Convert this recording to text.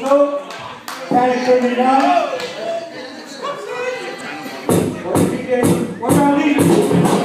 Russo, Panic Terminal. What are we?